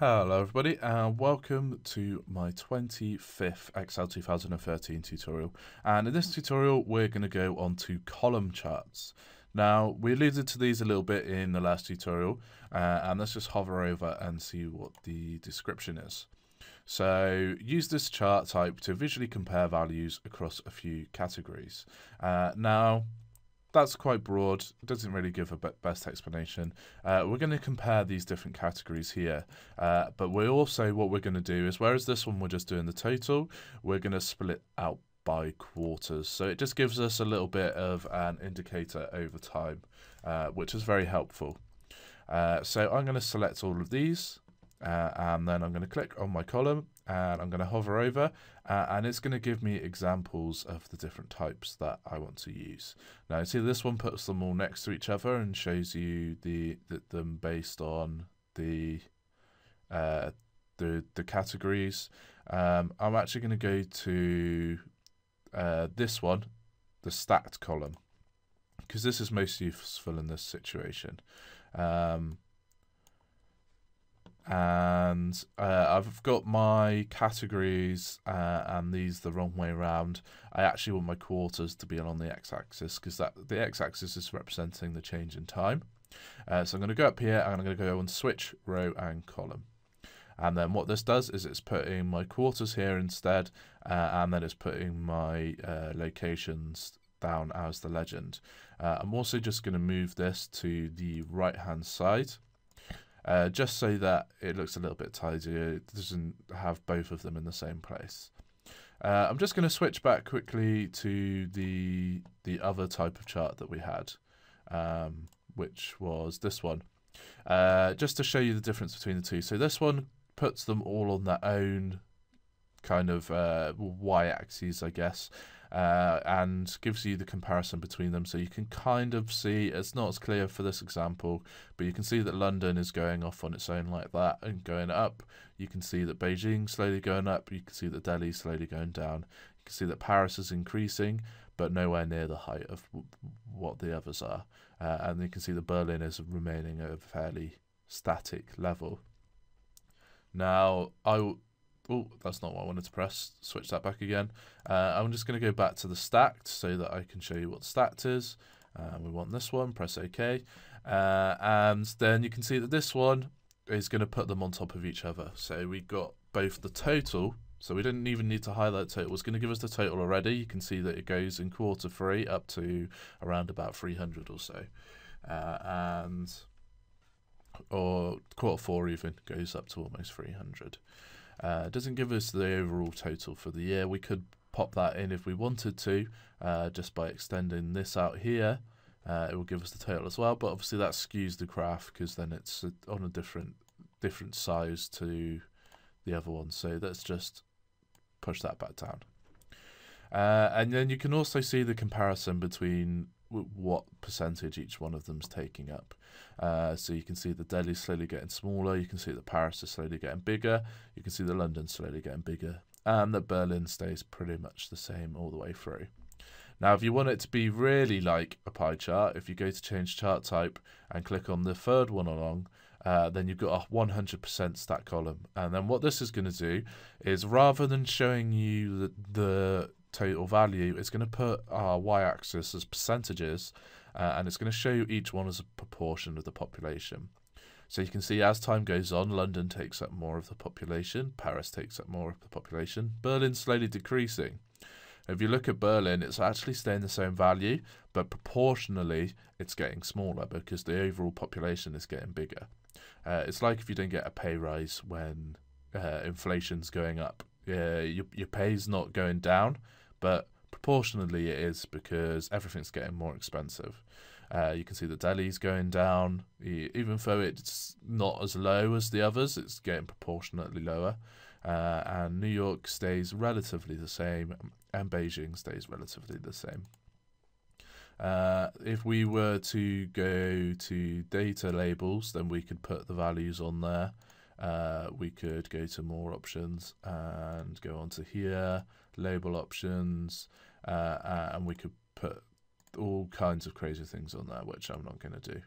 Hello everybody and welcome to my 25th Excel 2013 tutorial and in this tutorial we're going to go on to column charts. Now we alluded to these a little bit in the last tutorial uh, and let's just hover over and see what the description is. So use this chart type to visually compare values across a few categories. Uh, now that's quite broad. It doesn't really give a best explanation. Uh, we're going to compare these different categories here, uh, but we're also what we're going to do is whereas this one we're just doing the total, we're going to split out by quarters. So it just gives us a little bit of an indicator over time, uh, which is very helpful. Uh, so I'm going to select all of these uh, and then I'm going to click on my column and I'm going to hover over uh, and it's going to give me examples of the different types that I want to use. Now see this one puts them all next to each other and shows you the, the them based on the uh, the the categories. Um, I'm actually going to go to uh, this one, the stacked column, because this is most useful in this situation. Um, and uh, I've got my categories uh, and these the wrong way around. I actually want my quarters to be on the x-axis because that the x-axis is representing the change in time. Uh, so I'm going to go up here and I'm going to go on switch row and column. And then what this does is it's putting my quarters here instead, uh, and then it's putting my uh, locations down as the legend. Uh, I'm also just going to move this to the right hand side uh, just so that it looks a little bit tidier. It doesn't have both of them in the same place. Uh, I'm just going to switch back quickly to the the other type of chart that we had, um, which was this one, uh, just to show you the difference between the two. So this one puts them all on their own kind of uh, y-axes, I guess, uh, and gives you the comparison between them. So you can kind of see, it's not as clear for this example, but you can see that London is going off on its own like that and going up. You can see that Beijing slowly going up. You can see that Delhi slowly going down. You can see that Paris is increasing, but nowhere near the height of what the others are. Uh, and you can see that Berlin is remaining at a fairly static level. Now, I Oh, that's not what I wanted to press. Switch that back again. Uh, I'm just going to go back to the stacked so that I can show you what stacked is. Uh, we want this one, press OK. Uh, and then you can see that this one is going to put them on top of each other. So we got both the total, so we didn't even need to highlight total. It's going to give us the total already. You can see that it goes in quarter three up to around about 300 or so. Uh, and or quarter four even goes up to almost 300. Uh, it doesn't give us the overall total for the year. We could pop that in if we wanted to, uh, just by extending this out here. Uh, it will give us the total as well, but obviously that skews the graph because then it's on a different different size to the other one. So let's just push that back down. Uh, and then you can also see the comparison between what percentage each one of them's taking up. Uh, so you can see the Delhi slowly getting smaller, you can see that Paris is slowly getting bigger, you can see the London slowly getting bigger, and that Berlin stays pretty much the same all the way through. Now, if you want it to be really like a pie chart, if you go to change chart type and click on the third one along, uh, then you've got a 100% stack column. And then what this is going to do is rather than showing you the, the total value, it's going to put our y-axis as percentages, uh, and it's going to show you each one as a proportion of the population. So you can see as time goes on, London takes up more of the population, Paris takes up more of the population, Berlin slowly decreasing. If you look at Berlin, it's actually staying the same value, but proportionally it's getting smaller because the overall population is getting bigger. Uh, it's like if you don't get a pay rise when uh, inflation's going up. Yeah, your, your pay's not going down, but proportionally it is because everything's getting more expensive. Uh, you can see the Delhi's going down, even though it's not as low as the others, it's getting proportionately lower. Uh, and New York stays relatively the same, and Beijing stays relatively the same. Uh, if we were to go to data labels, then we could put the values on there. Uh, we could go to more options and go on to here, label options, uh, uh, and we could put all kinds of crazy things on there, which I'm not going to do.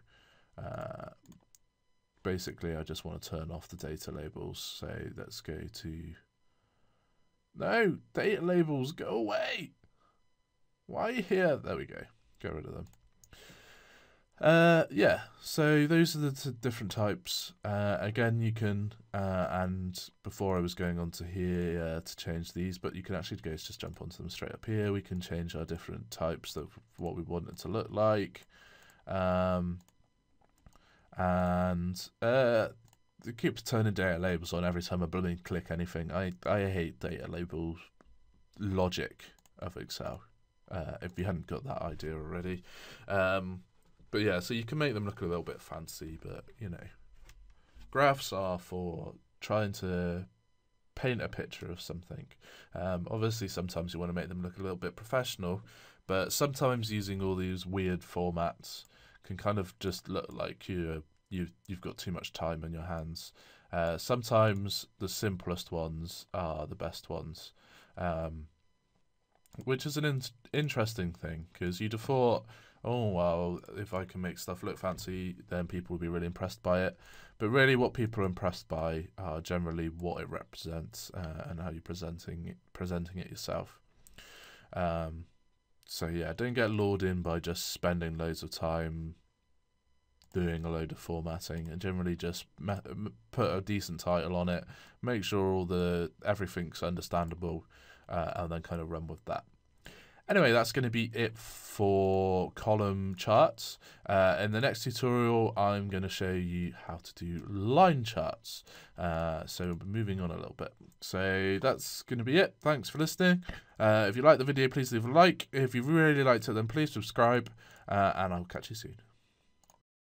Uh, basically I just want to turn off the data labels. So let's go to no data labels. Go away. Why are you here? There we go. Get rid of them. Uh, yeah, so those are the different types. Uh, again, you can, uh, and before I was going on to here uh, to change these, but you can actually go just jump onto them straight up here. We can change our different types of what we want it to look like. Um, and uh, it keeps turning data labels on every time I blooming click anything. I, I hate data label logic of Excel. Uh, if you hadn't got that idea already. Um, but yeah, so you can make them look a little bit fancy, but you know, graphs are for trying to paint a picture of something. Um, obviously, sometimes you want to make them look a little bit professional, but sometimes using all these weird formats can kind of just look like you you you've got too much time on your hands. Uh, sometimes the simplest ones are the best ones, um, which is an in- interesting thing because you'd have thought oh well, if I can make stuff look fancy, then people will be really impressed by it. But really, what people are impressed by are generally what it represents uh, and how you're presenting it, presenting it yourself. Um, so yeah, don't get lured in by just spending loads of time doing a load of formatting and generally just put a decent title on it make sure all the everything's understandable uh, and then kind of run with that Anyway, that's going to be it for column charts. Uh, in the next tutorial, I'm going to show you how to do line charts. Uh, so moving on a little bit. So that's going to be it. Thanks for listening. Uh, if you like the video, please leave a like. If you really liked it, then please subscribe. Uh, and I'll catch you soon.